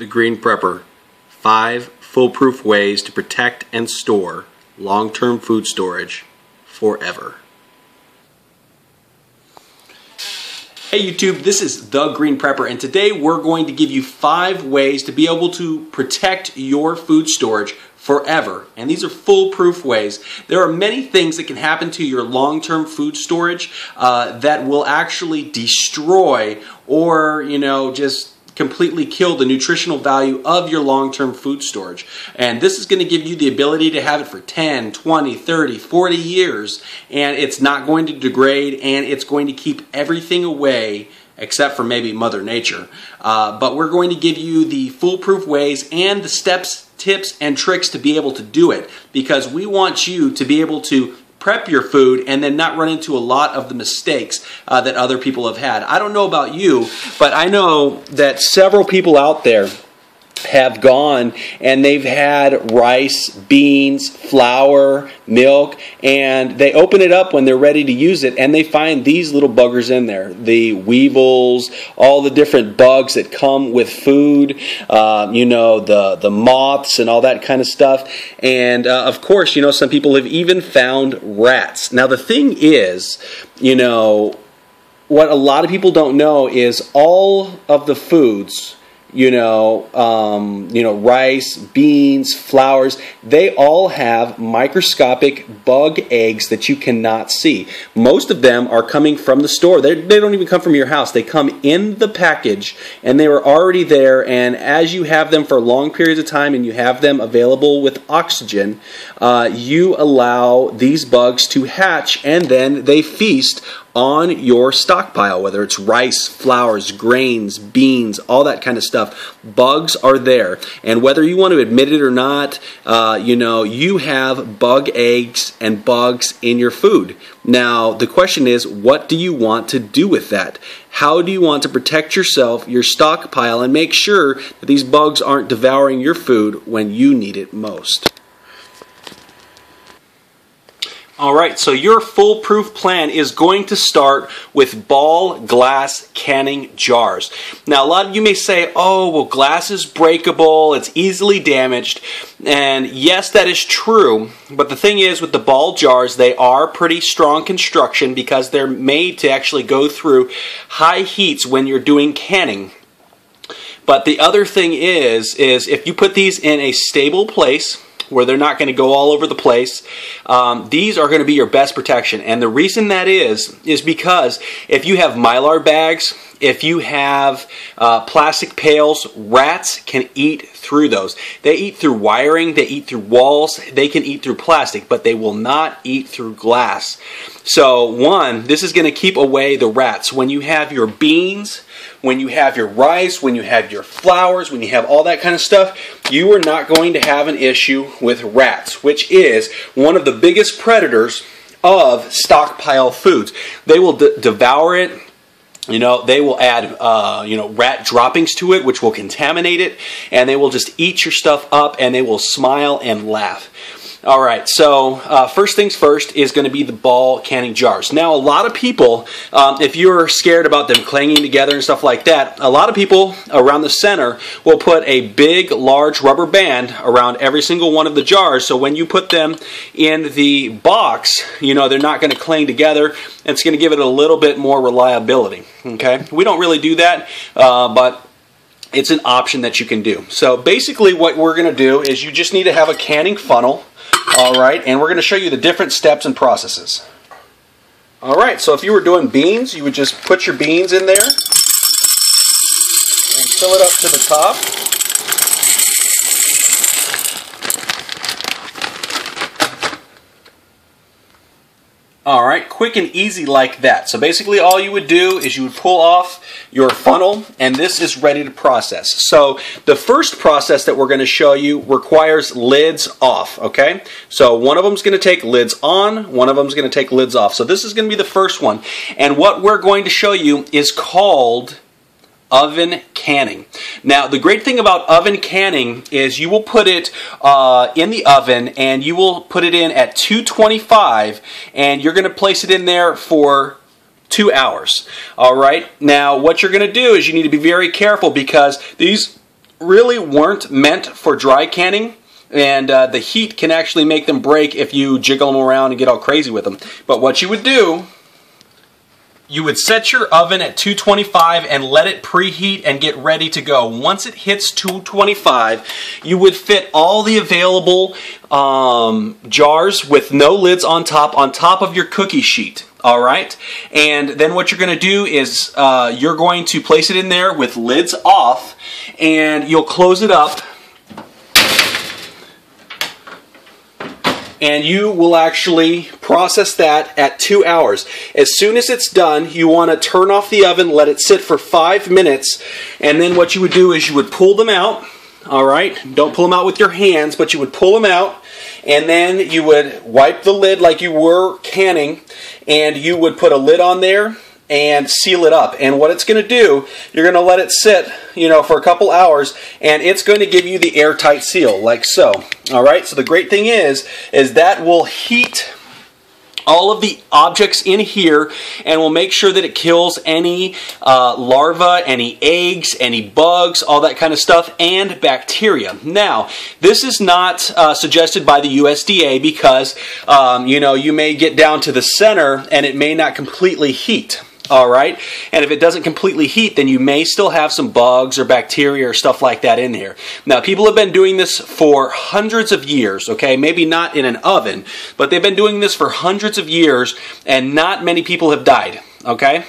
The Green Prepper Five Foolproof Ways to Protect and Store Long Term Food Storage Forever. Hey YouTube, this is The Green Prepper, and today we're going to give you five ways to be able to protect your food storage forever. And these are foolproof ways. There are many things that can happen to your long-term food storage uh, that will actually destroy or, you know, just completely kill the nutritional value of your long-term food storage. And this is going to give you the ability to have it for 10, 20, 30, 40 years and it's not going to degrade and it's going to keep everything away except for maybe Mother Nature. Uh, but we're going to give you the foolproof ways and the steps, tips, and tricks to be able to do it because we want you to be able to prep your food and then not run into a lot of the mistakes uh, that other people have had. I don't know about you, but I know that several people out there have gone and they've had rice, beans, flour, milk, and they open it up when they're ready to use it and they find these little buggers in there the weevils, all the different bugs that come with food, uh, you know, the, the moths and all that kind of stuff. And uh, of course, you know, some people have even found rats. Now, the thing is, you know, what a lot of people don't know is all of the foods you know, um, you know, rice, beans, flours, they all have microscopic bug eggs that you cannot see. Most of them are coming from the store. They're, they do not even come from your house. They come in the package and they were already there. And as you have them for long periods of time and you have them available with oxygen, uh, you allow these bugs to hatch and then they feast on your stockpile, whether it's rice, flours, grains, beans, all that kind of stuff. Bugs are there. And whether you want to admit it or not, uh, you know, you have bug eggs and bugs in your food. Now, the question is, what do you want to do with that? How do you want to protect yourself, your stockpile, and make sure that these bugs aren't devouring your food when you need it most? All right, so your foolproof plan is going to start with ball glass canning jars. Now, a lot of you may say, oh, well, glass is breakable, it's easily damaged. And yes, that is true. But the thing is, with the ball jars, they are pretty strong construction because they're made to actually go through high heats when you're doing canning. But the other thing is, is if you put these in a stable place, where they're not going to go all over the place. Um, these are going to be your best protection. And the reason that is, is because if you have mylar bags, if you have uh, plastic pails, rats can eat through those. They eat through wiring, they eat through walls, they can eat through plastic, but they will not eat through glass. So, one, this is going to keep away the rats. When you have your beans, when you have your rice, when you have your flours, when you have all that kind of stuff, you are not going to have an issue with rats, which is one of the biggest predators of stockpile foods. They will devour it, you know they will add uh, you know rat droppings to it which will contaminate it and they will just eat your stuff up and they will smile and laugh all right, so uh, first things first is going to be the ball canning jars. Now, a lot of people, um, if you're scared about them clanging together and stuff like that, a lot of people around the center will put a big, large rubber band around every single one of the jars. So when you put them in the box, you know, they're not going to clang together. It's going to give it a little bit more reliability. Okay, we don't really do that, uh, but it's an option that you can do. So basically what we're going to do is you just need to have a canning funnel all right, and we're going to show you the different steps and processes. All right, so if you were doing beans, you would just put your beans in there and fill it up to the top. All right, quick and easy like that. So basically all you would do is you would pull off your funnel and this is ready to process. So the first process that we're going to show you requires lids off, okay? So one of them is going to take lids on, one of them is going to take lids off. So this is going to be the first one. And what we're going to show you is called oven canning. Now, the great thing about oven canning is you will put it uh, in the oven and you will put it in at 225 and you're going to place it in there for two hours. All right. Now, what you're going to do is you need to be very careful because these really weren't meant for dry canning and uh, the heat can actually make them break if you jiggle them around and get all crazy with them. But what you would do, you would set your oven at 225 and let it preheat and get ready to go. Once it hits 225, you would fit all the available um, jars with no lids on top on top of your cookie sheet. All right, and then what you're going to do is uh, you're going to place it in there with lids off, and you'll close it up and you will actually process that at two hours. As soon as it's done, you want to turn off the oven, let it sit for five minutes, and then what you would do is you would pull them out. All right, don't pull them out with your hands, but you would pull them out, and then you would wipe the lid like you were canning, and you would put a lid on there and seal it up. And what it's going to do, you're going to let it sit, you know, for a couple hours, and it's going to give you the airtight seal, like so. All right. So the great thing is, is that will heat all of the objects in here and we'll make sure that it kills any uh, larvae, any eggs, any bugs, all that kind of stuff, and bacteria. Now, this is not uh, suggested by the USDA because, um, you know, you may get down to the center and it may not completely heat all right? And if it doesn't completely heat, then you may still have some bugs or bacteria or stuff like that in here. Now, people have been doing this for hundreds of years, okay? Maybe not in an oven, but they've been doing this for hundreds of years, and not many people have died, okay?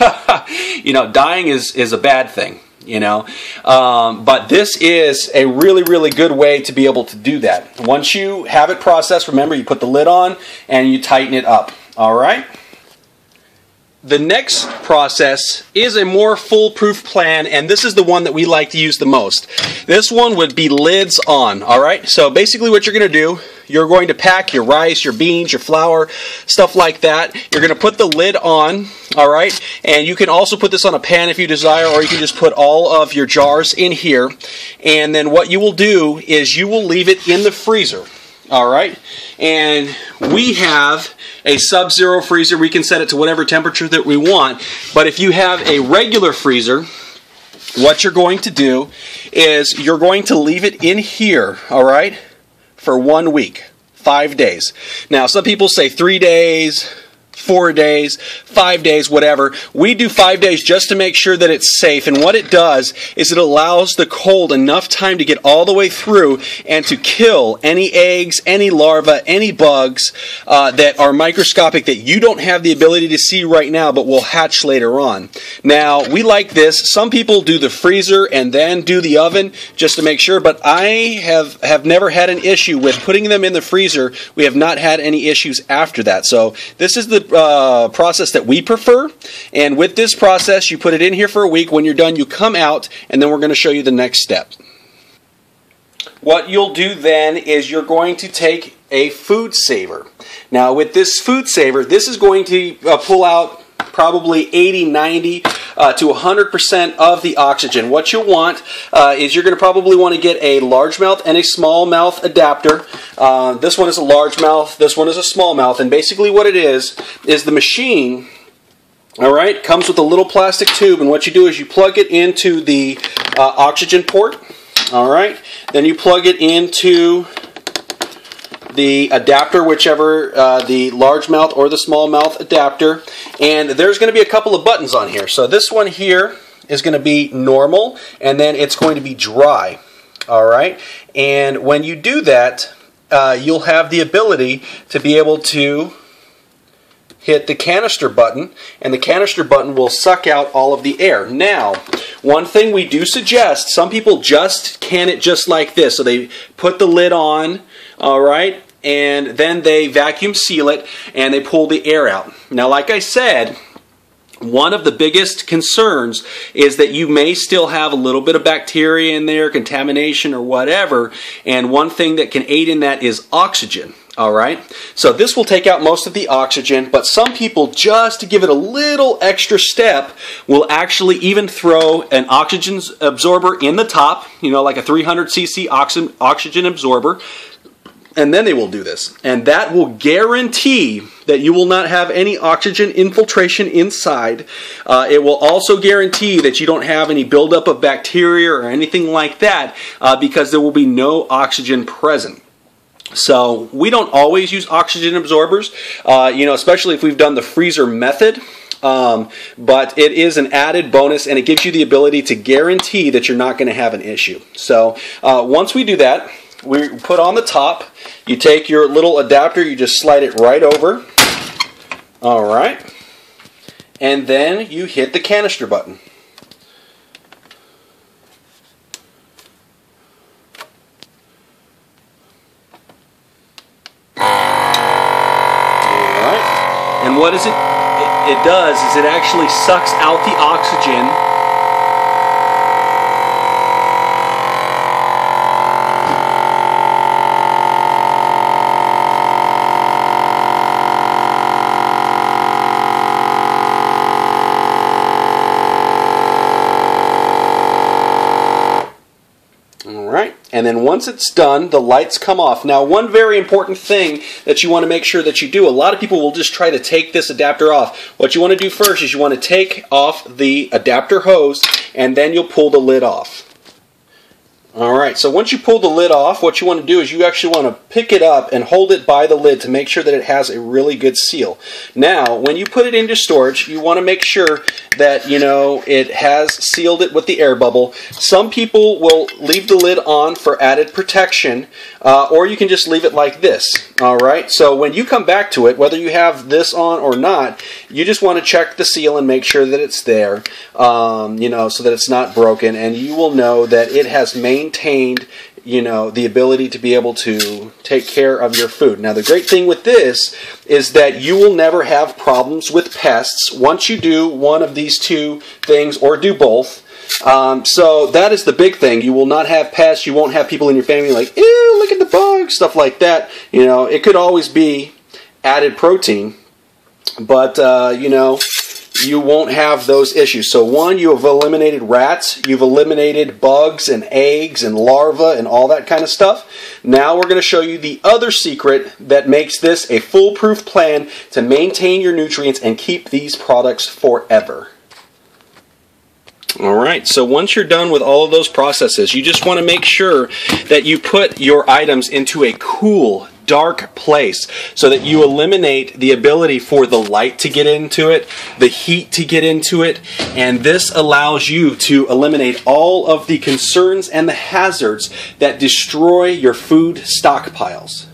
you know, dying is, is a bad thing you know. Um, but this is a really, really good way to be able to do that. Once you have it processed, remember you put the lid on and you tighten it up. All right. The next process is a more foolproof plan, and this is the one that we like to use the most. This one would be lids on, all right? So basically what you're going to do, you're going to pack your rice, your beans, your flour, stuff like that. You're going to put the lid on, all right? And you can also put this on a pan if you desire, or you can just put all of your jars in here. And then what you will do is you will leave it in the freezer, all right? And we have a sub-zero freezer. We can set it to whatever temperature that we want. But if you have a regular freezer, what you're going to do is you're going to leave it in here, all right, for one week, five days. Now, some people say three days, four days, five days, whatever. We do five days just to make sure that it's safe. And what it does is it allows the cold enough time to get all the way through and to kill any eggs, any larvae, any bugs uh, that are microscopic that you don't have the ability to see right now but will hatch later on. Now, we like this. Some people do the freezer and then do the oven just to make sure, but I have, have never had an issue with putting them in the freezer. We have not had any issues after that. So this is the uh, process that we prefer. And with this process, you put it in here for a week. When you're done, you come out, and then we're going to show you the next step. What you'll do then is you're going to take a food saver. Now, with this food saver, this is going to uh, pull out probably 80, 90 uh, to 100% of the oxygen. What you'll want uh, is you're going to probably want to get a largemouth and a smallmouth adapter. Uh, this one is a largemouth, this one is a smallmouth, and basically what it is, is the machine all right, comes with a little plastic tube, and what you do is you plug it into the uh, oxygen port. All right, then you plug it into the adapter, whichever uh, the largemouth or the small mouth adapter. And there's going to be a couple of buttons on here. So this one here is going to be normal, and then it's going to be dry. All right, and when you do that, uh, you'll have the ability to be able to hit the canister button, and the canister button will suck out all of the air. Now, one thing we do suggest, some people just can it just like this. So they put the lid on, all right, and then they vacuum seal it and they pull the air out. Now, like I said, one of the biggest concerns is that you may still have a little bit of bacteria in there, contamination or whatever, and one thing that can aid in that is oxygen. All right, so this will take out most of the oxygen, but some people, just to give it a little extra step, will actually even throw an oxygen absorber in the top, you know, like a 300 cc oxygen absorber, and then they will do this. And that will guarantee that you will not have any oxygen infiltration inside. Uh, it will also guarantee that you don't have any buildup of bacteria or anything like that uh, because there will be no oxygen present. So we don't always use oxygen absorbers, uh, you know, especially if we've done the freezer method. Um, but it is an added bonus and it gives you the ability to guarantee that you're not going to have an issue. So uh, once we do that, we put on the top, you take your little adapter, you just slide it right over. All right. And then you hit the canister button. All right. And what is it, it, it does is it actually sucks out the oxygen And then once it's done, the lights come off. Now, one very important thing that you want to make sure that you do, a lot of people will just try to take this adapter off. What you want to do first is you want to take off the adapter hose and then you'll pull the lid off. Alright, so once you pull the lid off, what you want to do is you actually want to pick it up and hold it by the lid to make sure that it has a really good seal. Now, when you put it into storage, you want to make sure that, you know, it has sealed it with the air bubble. Some people will leave the lid on for added protection, uh, or you can just leave it like this. Alright, so when you come back to it, whether you have this on or not, you just want to check the seal and make sure that it's there, um, you know, so that it's not broken, and you will know that it has maintained maintained you know the ability to be able to take care of your food. Now the great thing with this is that you will never have problems with pests once you do one of these two things or do both. Um, so that is the big thing. You will not have pests. You won't have people in your family like ew look at the bugs stuff like that. You know it could always be added protein. But uh, you know you won't have those issues. So one, you have eliminated rats, you've eliminated bugs and eggs and larvae and all that kind of stuff. Now we're going to show you the other secret that makes this a foolproof plan to maintain your nutrients and keep these products forever. All right, so once you're done with all of those processes, you just want to make sure that you put your items into a cool, dark place so that you eliminate the ability for the light to get into it, the heat to get into it, and this allows you to eliminate all of the concerns and the hazards that destroy your food stockpiles.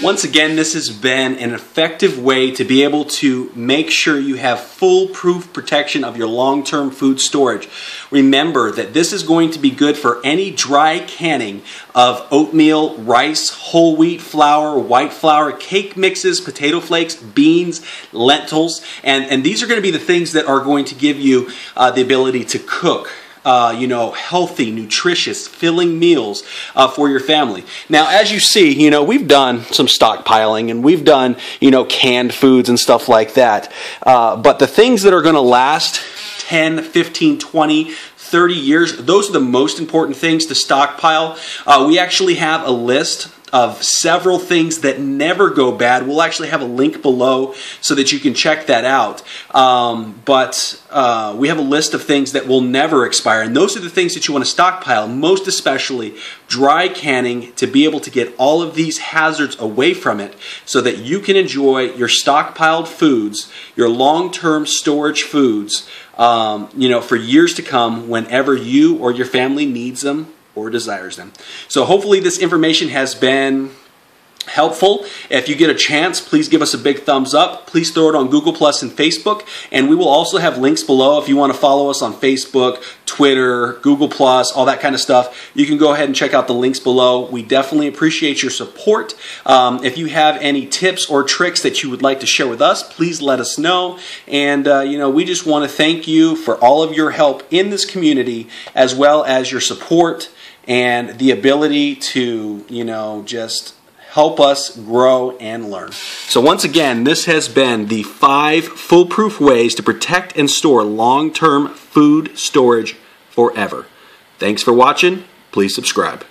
Once again, this has been an effective way to be able to make sure you have foolproof protection of your long-term food storage. Remember that this is going to be good for any dry canning of oatmeal, rice, whole wheat flour, white flour, cake mixes, potato flakes, beans, lentils, and, and these are going to be the things that are going to give you uh, the ability to cook uh, you know, healthy, nutritious, filling meals uh, for your family. Now, as you see, you know, we've done some stockpiling and we've done, you know, canned foods and stuff like that. Uh, but the things that are going to last 10, 15, 20, 30 years, those are the most important things to stockpile. Uh, we actually have a list of several things that never go bad. We'll actually have a link below so that you can check that out. Um, but uh, we have a list of things that will never expire, and those are the things that you want to stockpile, most especially dry canning to be able to get all of these hazards away from it so that you can enjoy your stockpiled foods, your long term storage foods. Um, you know, for years to come, whenever you or your family needs them or desires them. So hopefully this information has been helpful. If you get a chance, please give us a big thumbs up. Please throw it on Google Plus and Facebook. And we will also have links below if you want to follow us on Facebook, Twitter, Google Plus, all that kind of stuff. You can go ahead and check out the links below. We definitely appreciate your support. Um, if you have any tips or tricks that you would like to share with us, please let us know. And, uh, you know, we just want to thank you for all of your help in this community as well as your support and the ability to, you know, just help us grow and learn. So once again, this has been the five foolproof ways to protect and store long-term food storage forever. Thanks for watching. Please subscribe.